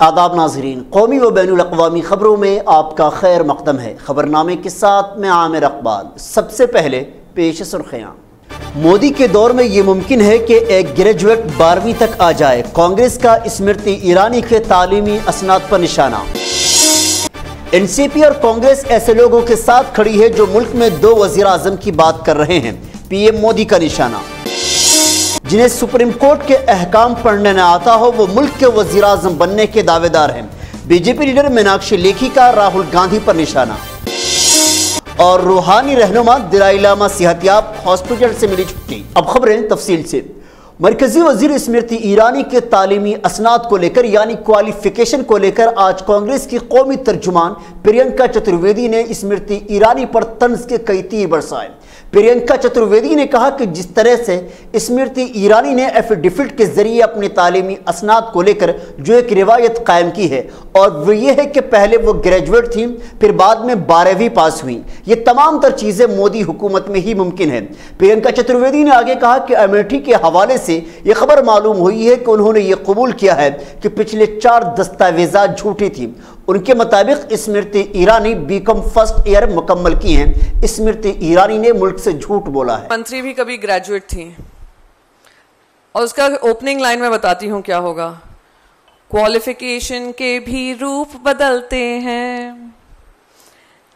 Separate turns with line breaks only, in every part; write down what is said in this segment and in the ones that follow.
आदाब नाजरीन, कौमी व बैन अवी ख़बरों में आपका खैर मकदम है। खबरनामे के साथ मैं आमिर अकबाल। सबसे पहले पेश सुर्खियाँ मोदी के दौर में ये मुमकिन है कि एक ग्रेजुएट बारहवीं तक आ जाए। कांग्रेस का स्मृति ईरानी के तालीमी असनाद पर निशाना। एनसीपी और कांग्रेस ऐसे लोगों के साथ खड़ी है जो मुल्क में दो वज़ीर आज़म की बात कर रहे हैं। पीएम मोदी का निशाना। जिन्हें सुप्रीम कोर्ट के अहकाम पढ़ने न आता हो, वो मुल्क के वज़ीर अजम बनने के दावेदार हैं। बीजेपी लीडर मीनाक्षी लेखी का राहुल गांधी पर निशाना। और रूहानी रहनुमा दिलाई लामा सेहतियाब हॉस्पिटल से मिली छुट्टी। अब खबरें तफसील से। मरकजी वज़ीर स्मृति ईरानी के तालीमी असनाद को लेकर, यानी क्वालिफिकेशन को लेकर आज कांग्रेस की कौमी तर्जुमान प्रियंका चतुर्वेदी ने स्मृति ईरानी पर तंज के कई तीर बरसाए। प्रियंका चतुर्वेदी ने कहा कि जिस तरह से स्मृति ईरानी ने एफिडेविट के ज़रिए अपने तालीमी असनाद को लेकर जो एक रिवायत कायम की है, और वो ये है कि पहले वो ग्रेजुएट थी, फिर बाद में बारहवीं पास हुई। ये तमाम तर चीज़ें मोदी हुकूमत में ही मुमकिन है। प्रियंका चतुर्वेदी ने आगे कहा कि अमेठी के हवाले से ये खबर मालूम हुई है कि उन्होंने ये कबूल किया है कि पिछले चार दस्तावेजा झूठी थी। उनके मुताबिक Smriti Irani B Com first year मुकम्मल की हैं। स्मृति ईरानी ने मुल्क से झूठ बोला है।
मंत्री भी कभी ग्रेजुएट थी। और उसका ओपनिंग लाइन में बताती हूँ क्या होगा। क्वालिफिकेशन के भी रूप बदलते हैं।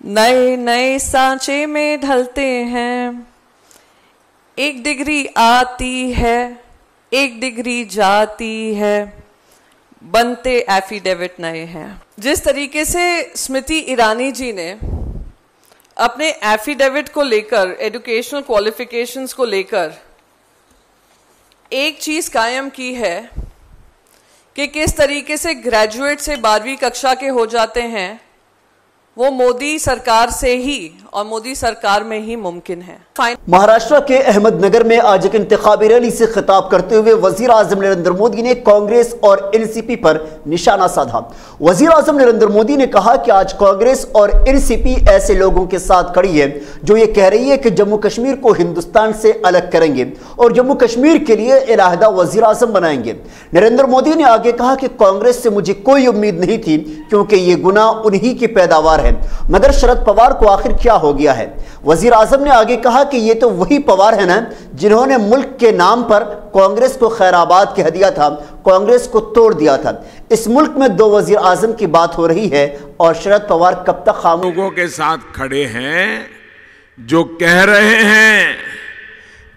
नए नए सांचे में ढलते हैं। एक डिग्री आती है। एक डिग्री जाती है, बनते एफिडेविट नए हैं। जिस तरीके से स्मृति ईरानी जी ने अपने एफिडेविट को लेकर एजुकेशनल क्वालिफिकेशंस को लेकर एक चीज़ कायम की है कि किस तरीके से ग्रेजुएट से बारहवीं कक्षा के हो जाते हैं वो मोदी सरकार से ही और मोदी सरकार में ही मुमकिन है।
महाराष्ट्र के अहमदनगर में आज एक इंतबी रैली से खिताब करते हुए वज़ीर आज़म नरेंद्र मोदी ने कांग्रेस और एनसीपी पर निशाना साधा। वज़ीर आज़म नरेंद्र मोदी ने कहा कि आज कांग्रेस और एनसीपी ऐसे लोगों के साथ खड़ी है जो ये कह रही है कि जम्मू कश्मीर को हिंदुस्तान से अलग करेंगे और जम्मू कश्मीर के लिए इलाहदा वज़ीर आज़म बनाएँगे। नरेंद्र मोदी ने आगे कहा कि कांग्रेस से मुझे कोई उम्मीद नहीं थी, क्योंकि ये गुना उन्हीं की पैदावार है। मगर शरद पवार को आखिर क्या हो गया है? वज़ीर आज़म ने आगे कहा कि ये तो वही पवार है ना, जिन्होंने मुल्क के नाम पर कांग्रेस को खैराबाद के हदिया था, कांग्रेस को तोड़ दिया था। इस मुल्क में दो वज़ीर आज़म की बात हो रही है और शरद पवार कब तक खाम
लोगों के साथ खड़े हैं, जो कह रहे हैं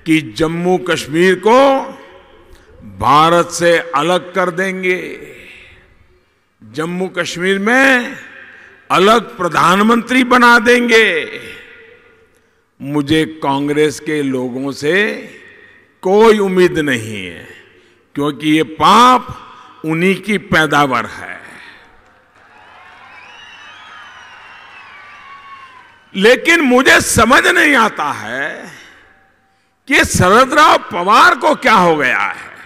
कि जम्मू कश्मीर को भारत से अलग कर देंगे। जम्मू कश्मीर में अलग प्रधानमंत्री बना देंगे। मुझे कांग्रेस के लोगों से कोई उम्मीद नहीं है, क्योंकि ये पाप उन्हीं की पैदावार है। लेकिन मुझे समझ नहीं आता है कि शरद राव पवार को क्या हो गया है।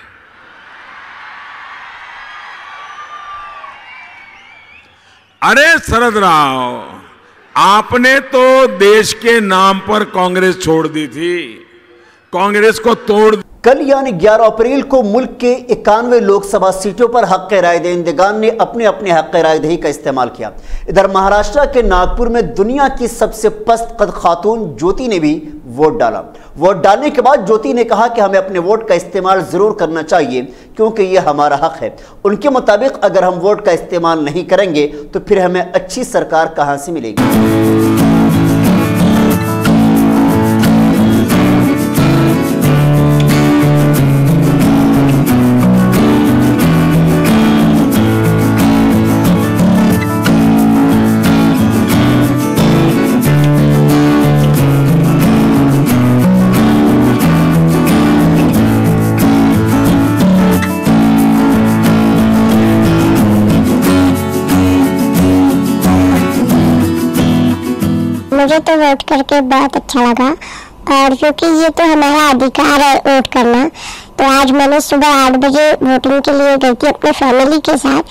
अरे शरद राव, आपने तो देश के नाम पर कांग्रेस छोड़ दी थी। कांग्रेस को तोड़
कल यानी 11 अप्रैल को मुल्क के इक्यानवे लोकसभा सीटों पर हक राय दहिंदगान ने अपने अपने हक राय दही का इस्तेमाल किया। इधर महाराष्ट्र के नागपुर में दुनिया की सबसे पस्त कद खातून ज्योति ने भी वोट डाला। वोट डालने के बाद ज्योति ने कहा कि हमें अपने वोट का इस्तेमाल ज़रूर करना चाहिए, क्योंकि यह हमारा हक है। उनके मुताबिक अगर हम वोट का इस्तेमाल नहीं करेंगे तो फिर हमें अच्छी सरकार कहाँ से मिलेगी?
मुझे तो वोट करके बहुत अच्छा लगा। और क्योंकि ये तो हमारा अधिकार है वोट करना तो आज मैंने सुबह आठ बजे वोटिंग के लिए गई थी अपने फैमिली के साथ।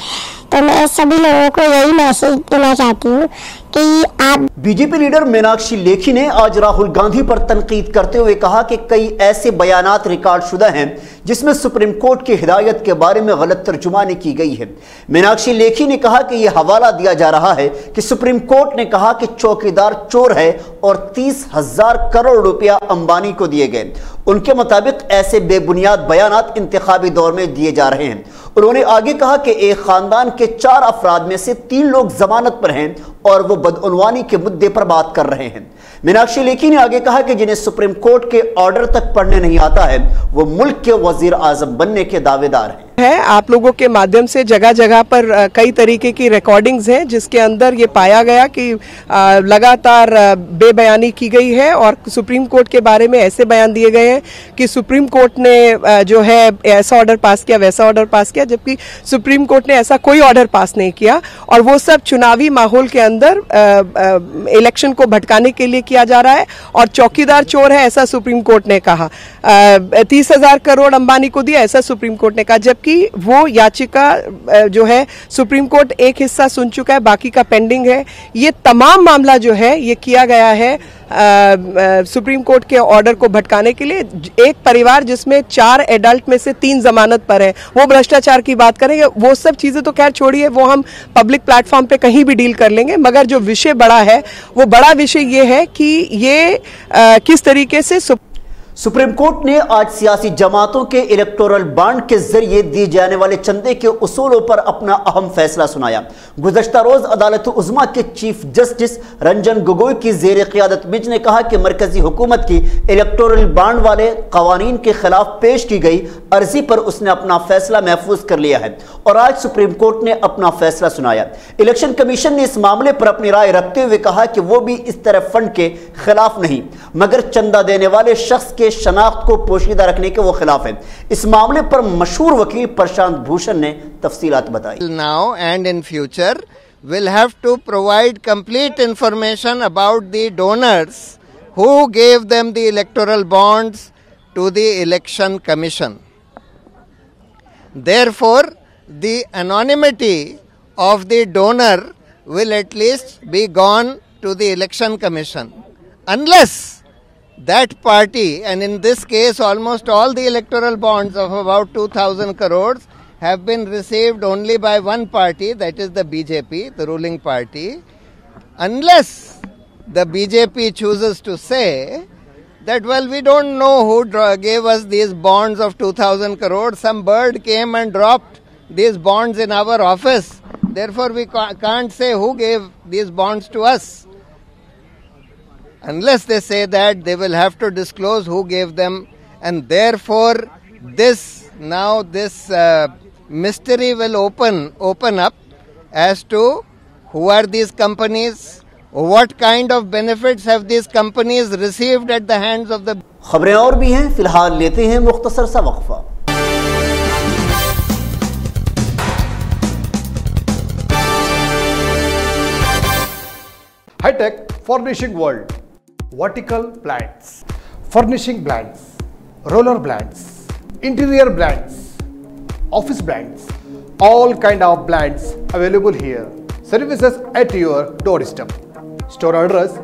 तो मैं सभी लोगों को यही मैसेज देना चाहती हूँ कि आप
बीजेपी लीडर मीनाक्षी लेखी ने आज राहुल गांधी पर तनकीद करते हुए कहा कि कई ऐसे बयानात रिकॉर्ड शुदा हैं, जिसमें सुप्रीम कोर्ट की हिदायत के बारे में गलत तर्जुमानी की गई है। मीनाक्षी लेखी ने कहा कि यह हवाला दिया जा रहा है कि सुप्रीम कोर्ट ने कहा कि चौकीदार चोर है और तीस हज़ार करोड़ रुपया अंबानी को दिए गए। उनके मुताबिक ऐसे बेबुनियाद बयान इंतखाबी दौर में दिए जा रहे हैं। उन्होंने आगे कहा कि एक खानदान के चार अफराद में से तीन लोग जमानत पर हैं और वो बदउनवानी के मुद्दे पर बात कर रहे हैं। मीनाक्षी लेखी ने आगे कहा कि जिन्हें सुप्रीम कोर्ट के ऑर्डर तक पढ़ने नहीं आता है, वो मुल्क के वज़ीर आज़म बनने के दावेदार हैं।
है, आप लोगों के माध्यम से जगह जगह पर कई तरीके की रिकॉर्डिंग्स हैं, जिसके अंदर ये पाया गया कि लगातार बेबयानी की गई है और सुप्रीम कोर्ट के बारे में ऐसे बयान दिए गए हैं कि सुप्रीम कोर्ट ने जो है, ऐसा ऑर्डर पास किया, वैसा ऑर्डर पास किया। जबकि सुप्रीम कोर्ट ने ऐसा कोई ऑर्डर पास नहीं किया और वो सब चुनावी माहौल के अंदर इलेक्शन को भटकाने के लिए किया जा रहा है और चौकीदार चोर है, ऐसा सुप्रीम कोर्ट ने कहा। तीस हज़ार करोड़ अंबानी को दिया, ऐसा सुप्रीम कोर्ट ने कहा, जबकि वो याचिका जो है, सुप्रीम कोर्ट एक हिस्सा सुन चुका है, बाकी का पेंडिंग है। ये तमाम मामला जो है, ये किया गया है। सुप्रीम कोर्ट के ऑर्डर को भटकाने के लिए एक परिवार जिसमें चार एडल्ट में से तीन जमानत पर है वो भ्रष्टाचार की बात करेंगे। वो सब चीज़ें तो खैर छोड़िए वो हम पब्लिक प्लेटफॉर्म पे कहीं भी डील कर लेंगे मगर जो विषय बड़ा है वो बड़ा विषय ये है कि ये आ, किस तरीके से
सुप्रीम कोर्ट ने आज सियासी जमातों के इलेक्टोरल बांड के ज़रिए दिए जाने वाले चंदे के उसूलों पर अपना अहम फैसला सुनाया। गुजशत रोज अदालत उजमा के चीफ जस्टिस रंजन गोगोई की जेर क्यादत बिज ने कहा कि मरकजी हुकूमत की इलेक्टोरल बांड वाले कवानीन के खिलाफ पेश की गई अर्जी पर उसने अपना फैसला महफूज कर लिया है और आज सुप्रीम कोर्ट ने अपना फैसला सुनाया। इलेक्शन कमीशन ने इस मामले पर अपनी राय रखते हुए कहा कि वो भी इस तरह फंड के खिलाफ नहीं, मगर चंदा देने वाले शख्स के शनाख्त को पोशीदा रखने के वो खिलाफ है। इस मामले पर मशहूर वकील प्रशांत भूषण ने तफसी बताई।
Now and in future will have to provide complete information about the donors who gave them the electoral bond to the election commission therefore दिटी of the donor will at least be gone to the election commission unless that party, and in this case, almost all the electoral bonds of about 2000 crores have been received only by one party, that is the BJP, the ruling party, unless the BJP chooses to say that, well, we don't know who gave us these bonds of 2000 crores. Some bird came and dropped these bonds in our office. Therefore, we can't say who gave these bonds to us Unless they say that, they will have to disclose who gave them, and therefore, this now this uh, mystery will open open up as to who are these companies, what kind of benefits have these companies received at the hands of the
खबरें और भी हैं फिलहाल लेते हैं मुख्तसर सा वक्फा
High Tech Furnishing World vertical blinds, furnishing blinds, roller blinds, interior blinds, office blinds, all kind of blinds available here. Services at your doorstep. Store address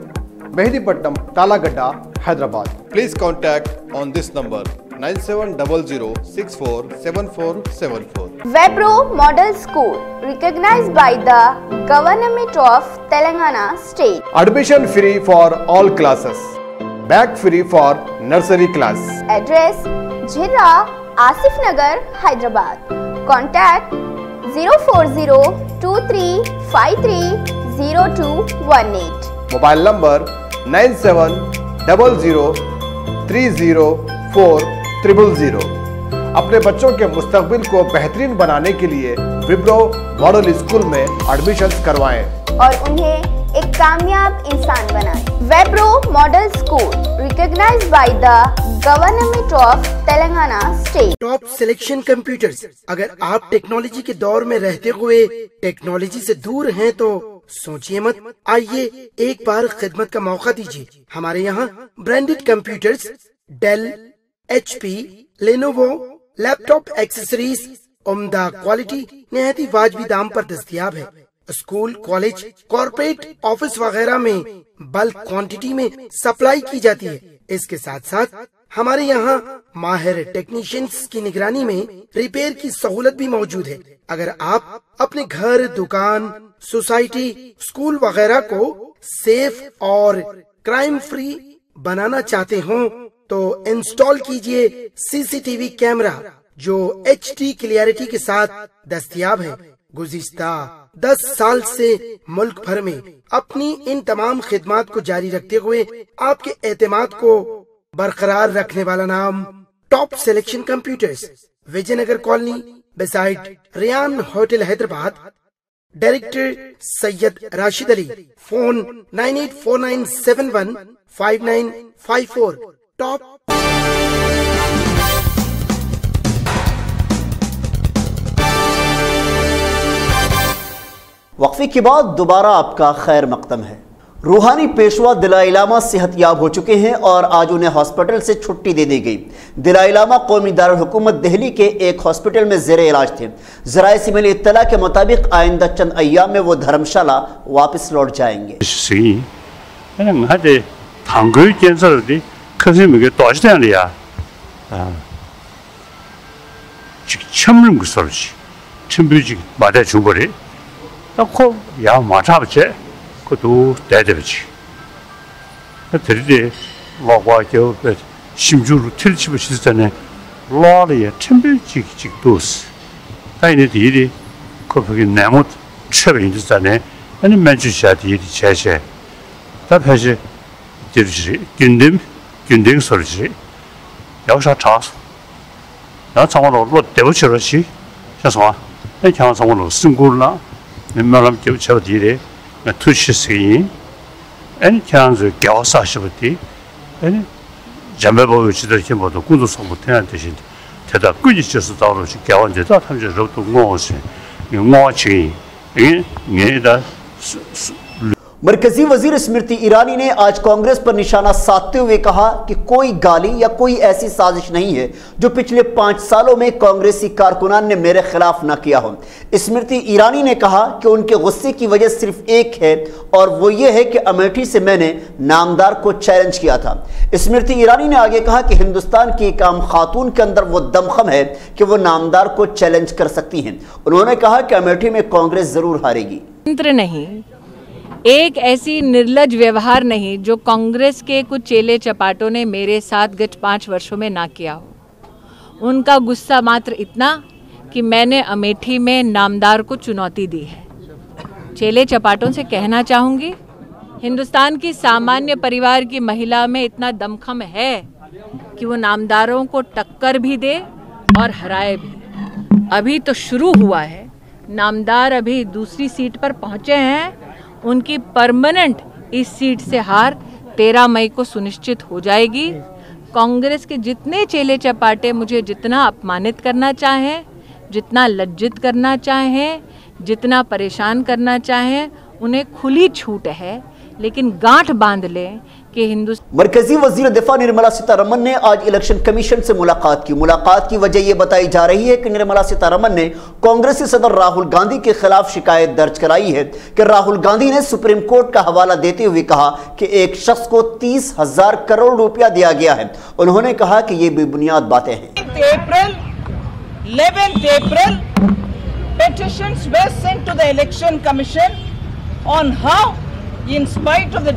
Mehdipatnam, Talagadda, Hyderabad.
Please contact on this number 9700647474.
Webro Model School recognized by the Government of Telangana State.
Admission free for all classes. Bag free for nursery class.
Address Jhira Asif Nagar, Hyderabad. Contact 04023530218.
Mobile number 97003030 triple zero अपने बच्चों के मुस्तबिल को बेहतरीन बनाने के लिए Wipro model school में एडमिशन करवाएँ।
और उन्हें एक कामयाब इंसान बनाएँ। Wipro model school recognise by the government of Telangana state
top selection computers अगर आप टेक्नोलॉजी के दौर में रहते हुए टेक्नोलॉजी से दूर हैं तो सोचिए मत। आइए एक बार खिदमत का मौका दीजिए। हमारे यहाँ branded computers Dell HP Lenovo laptop accessories उम्दा क्वालिटी नहायत ही वाजबी दाम पर दस्तियाब है। स्कूल कॉलेज कॉरपोरेट ऑफ़िस वगैरह में बल्क क्वांटिटी में सप्लाई की जाती है। इसके साथ साथ हमारे यहाँ माहिर टेक्नीशियंस की निगरानी में रिपेयर की सहूलत भी मौजूद है। अगर आप अपने घर, दुकान सोसाइटी स्कूल वगैरह को सेफ़ और क्राइम फ्री बनाना चाहते हो तो इंस्टॉल कीजिए सीसीटीवी कैमरा जो एच डी क्लियरिटी के साथ दस्तियाब है। गुजश्ता दस साल से मुल्क भर में अपनी इन तमाम खिदमत को जारी रखते हुए आपके एतमाद को बरकरार रखने वाला नाम top selection computers Vijayanagar colony beside Riyan hotel Hyderabad. Director Syed Rashid Ali phone nine eight four nine seven one five nine five four top
वक्फे के बाद दोबारा आपका खैर मकदम है। रूहानी पेशवा दिलाइलामा सेहत याब हो चुके हैं और आज उन्हें हॉस्पिटल से छुट्टी दे दी गई। दिलाइलामा कौमी दारकूमत दिल्ली के एक हॉस्पिटल में जेर इलाज थे। जराए से मिली इतला के मुताबिक आइंदा चंद अयाम में वो धर्मशाला वापस लौट जाएँगे।
커지 이게 또 아시다니야. 아. 즉 참는 그 소리지. 침비지 맞아 주버리. 딱고 야 맞아버지. 그도 대대비지. 그들이 로과교 심주로 틀치고 시스터네 로리에 침비지 직도스. 다이네 일이 거기 나무 처리 인도산에 아니 맨주샤디 일이 제제 답하지 들지 균듬 군림 소리지 여기서 차서 나 정말로 로 대부치로시 그래서 내 그냥 정말로 승굴라 몇몇람 겨 저디래 나 투시스기 아니 그냥 저 겨사시부터 아니 잠배보 지들 이렇게 모두 군도 소 못해야 되신 대다 꾸지 쳐서 다로시 겨원데다 탐지 로도 ngෝ시 ngෝ치 이 얘다
मरकजी वज़ीर स्मृति ईरानी ने आज कांग्रेस पर निशाना साधते हुए कहा कि कोई गाली या कोई ऐसी साजिश नहीं है जो पिछले पाँच सालों में कांग्रेसी कारकुनान ने मेरे खिलाफ न किया हो। स्मृति ईरानी ने कहा कि उनके गुस्से की वजह सिर्फ़ एक है और वो ये है कि अमेठी से मैंने नामदार को चैलेंज किया था। स्मृति ईरानी ने आगे कहा कि हिंदुस्तान की एक आम खातून के अंदर वो दमखम है कि वो नामदार को चैलेंज कर सकती हैं। उन्होंने कहा कि अमेठी में कांग्रेस ज़रूर हारेगी।
नहीं एक ऐसी निर्लज व्यवहार नहीं जो कांग्रेस के कुछ चेले चपाटों ने मेरे साथ गत पाँच वर्षों में ना किया हो। उनका गुस्सा मात्र इतना कि मैंने अमेठी में नामदार को चुनौती दी है। चेले चपाटों से कहना चाहूँगी, हिंदुस्तान की सामान्य परिवार की महिला में इतना दमखम है कि वो नामदारों को टक्कर भी दे और हराए भी। अभी तो शुरू हुआ है। नामदार अभी दूसरी सीट पर पहुँचे हैं उनकी परमानेंट इस सीट से हार तेरह मई को सुनिश्चित हो जाएगी। कांग्रेस के जितने चेले चपाटे मुझे जितना अपमानित करना चाहें, जितना लज्जित करना चाहें, जितना परेशान करना चाहें, उन्हें खुली छूट है, लेकिन गांठ बाँध लें कि हिंदुस्तान
मरकजी वज़ीर दिफा निर्मला सीतारमन ने आज इलेक्शन कमीशन से मुलाकात की। मुलाकात की वजह यह बताई जा रही है कि निर्मला सीतारमन ने कांग्रेसी सदर राहुल गांधी के खिलाफ शिकायत दर्ज कराई है कि राहुल गांधी ने सुप्रीम कोर्ट का हवाला देते हुए कहा कि एक शख्स को तीस हज़ार करोड़ रुपया दिया गया है। उन्होंने कहा कि ये बेबुनियाद बातें हैं।
April, 11th April, petitions were sent to the Election Commission on how, in spite of the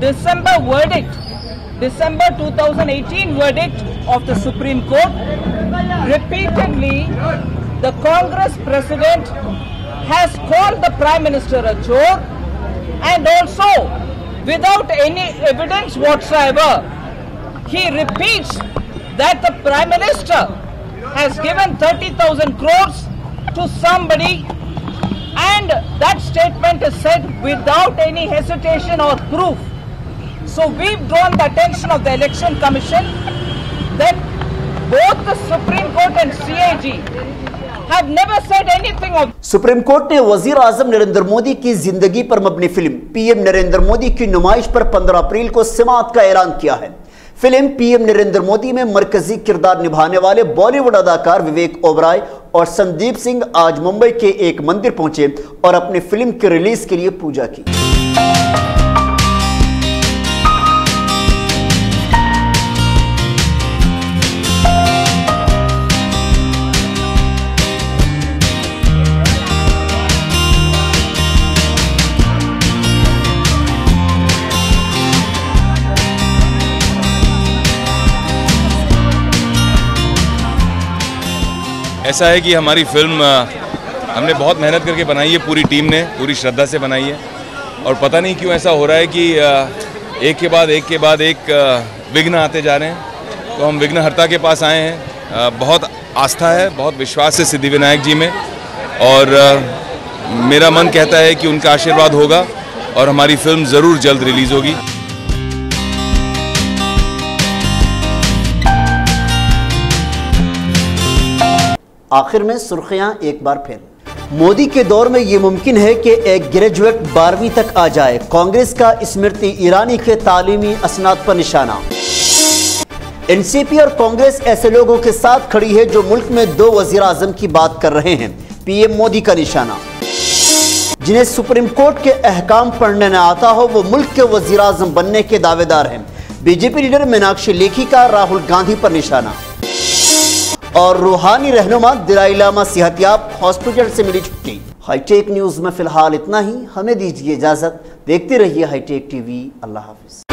December verdict, December 2018 verdict of the Supreme Court, repeatedly the Congress President has called the Prime Minister a chore and also without any evidence whatsoever, he repeats that the Prime Minister has given 30,000 crores to somebody and that statement is said without any hesitation or proof. So we've drawn the attention of the Election Commission that both the Supreme Court and CAG have never said anything of
Supreme Court ने वज़ीर आज़म नरेंद्र मोदी की ज़िंदगी पर मबनी फ़िल्म PM Narendra Modi की नुमाइश पर 15 अप्रैल को समात का ऐलान किया है फ़िल्म पीएम नरेंद्र मोदी में मरकजी किरदार निभाने वाले बॉलीवुड अदाकार विवेक ओबराय और संदीप सिंह आज मुंबई के एक मंदिर पहुँचे और अपनी फ़िल्म की रिलीज़ के लिए पूजा की।
ऐसा है कि हमारी फ़िल्म हमने बहुत मेहनत करके बनाई है, पूरी टीम ने, पूरी श्रद्धा से बनाई है। और पता नहीं क्यों ऐसा हो रहा है कि एक के बाद एक के बाद एक विघ्न आते जा रहे हैं। तो हम विघ्नहर्ता के पास आए हैं। बहुत आस्था है, बहुत विश्वास है सिद्धि विनायक जी में। और मेरा मन कहता है कि उनका आशीर्वाद होगा और हमारी फ़िल्म ज़रूर जल्द रिलीज़ होगी।
आखिर में सुर्खियाँ एक बार फिर। मोदी के दौर में यह मुमकिन है कि एक ग्रेजुएट बारहवीं तक आ जाए। कांग्रेस का स्मृति ईरानी के तालीमी असनाद पर निशाना। एनसीपी और कांग्रेस ऐसे लोगों के साथ खड़ी है जो मुल्क में दो वज़ीर आज़म की बात कर रहे हैं। पीएम मोदी का निशाना। जिन्हें सुप्रीम कोर्ट के अहकाम पढ़ने न आता हो, वो मुल्क के वज़ीर आज़म बनने के दावेदार हैं। बीजेपी लीडर मीनाक्षी लेखी का राहुल गांधी पर निशाना। और रूहानी रहनुमा दिलाई लामा सेहतियाब हॉस्पिटल से मिली छुट्टी। हाईटेक न्यूज़ में फ़िलहाल इतना ही। हमें दीजिए इजाज़त। देखते रहिए हाईटेक टीवी। अल्लाह हाफिज।